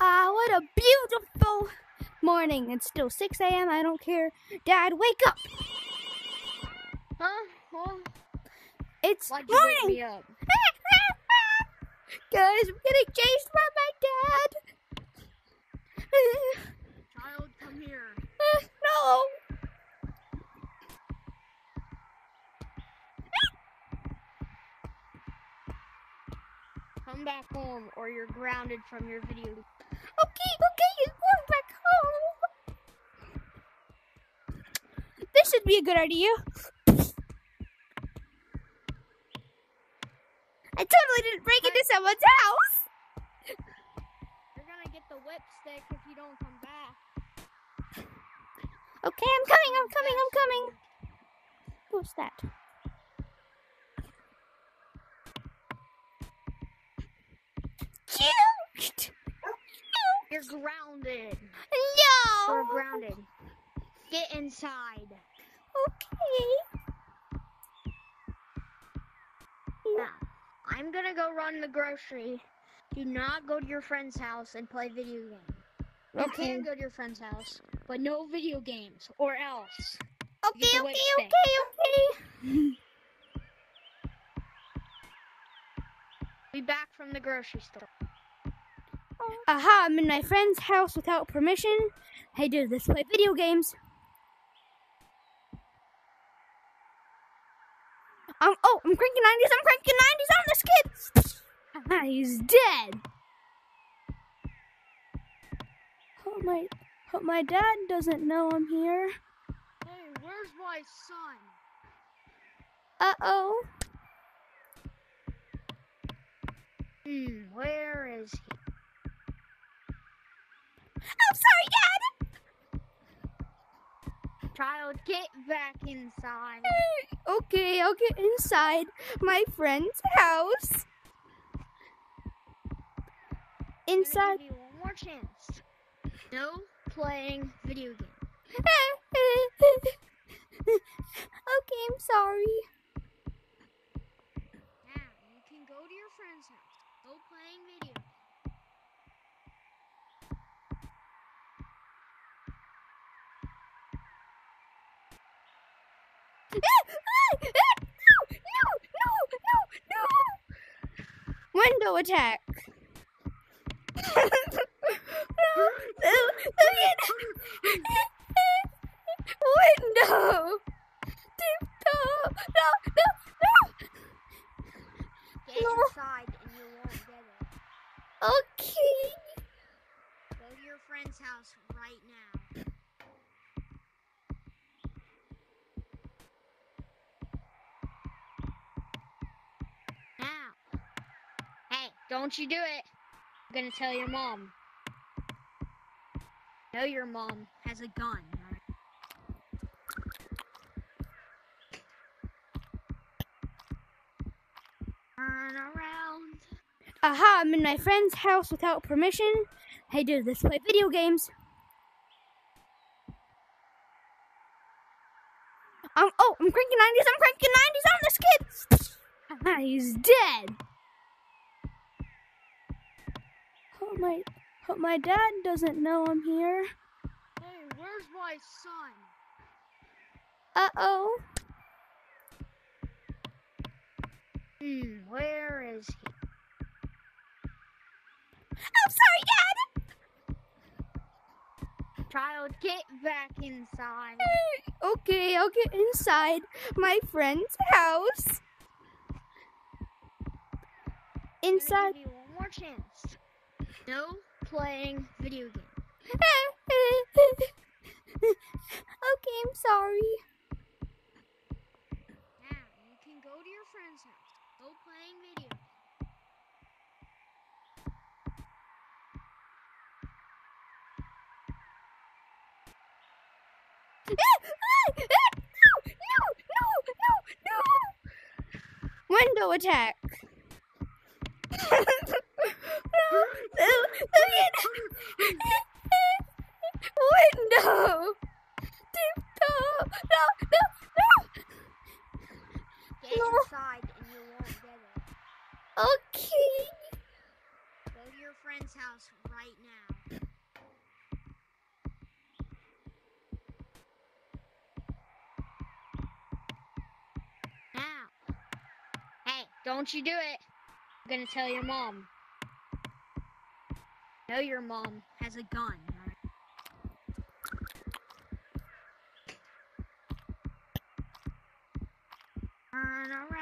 Ah, what a beautiful morning. It's still 6 a.m. I don't care. Dad, wake up. Huh? Well, It's why'd you wake morning. me up? Guys, I'm getting chased by my dad. Child, come here. no. Come back home or you're grounded from your video. This should be a good idea. I totally didn't break into someone's house. You're gonna get the whip stick if you don't come back. Okay, I'm coming, I'm coming, I'm coming. What's that? Cute. You're grounded. No. You're grounded. Get inside. Okay. Now, I'm gonna go run the grocery. Do not go to your friend's house and play video games. You Okay. can go to your friend's house, but no video games, or else. Okay, okay, okay, okay. Be back from the grocery store. Aha, I'm in my friend's house without permission. Hey, dude, let's play video games. Um, oh, I'm cranking 90s, I'm cranking 90s on this kid. He's dead. Hope my, hope my dad doesn't know I'm here. Hey, where's my son? Uh-oh. Hmm, where is he? I'm sorry, Dad. Child, get back inside. Okay, I'll get inside my friend's house. Inside. one more chance. No playing video games. okay, I'm sorry. Now, you can go to your friend's house. Go playing video. no, no, no, no, no. Attack. Window. Tiptoe. No, no, no. Get No. inside and you won't get it. Okay. Go to your friend's house right now. Now. Hey, don't you do it. I'm gonna tell your mom. Know your mom has a gun. Turn around. Aha, I'm in my friend's house without permission. Hey, dude, let's play video games. Um, oh, I'm cranking 90s, I'm cranking 90s on this kid. He's dead. Hope my, hope my dad doesn't know I'm here. Hey, where's my son? Uh-oh. Hmm, where is he? I'm sorry, Dad. Child, get back inside. Okay, I'll get inside my friend's house. Inside. gonna give you one more chance. No playing video games. okay, I'm sorry. Now, you can go to your friend's house. Go playing video. Window attack. Window. Tiptoe. No, no, no. Get No. inside and you won't get it. Okay. Go to your friend's house right now. Now. Hey, don't you do it. I'm gonna tell your mom. Know your mom has a gun. right? Around.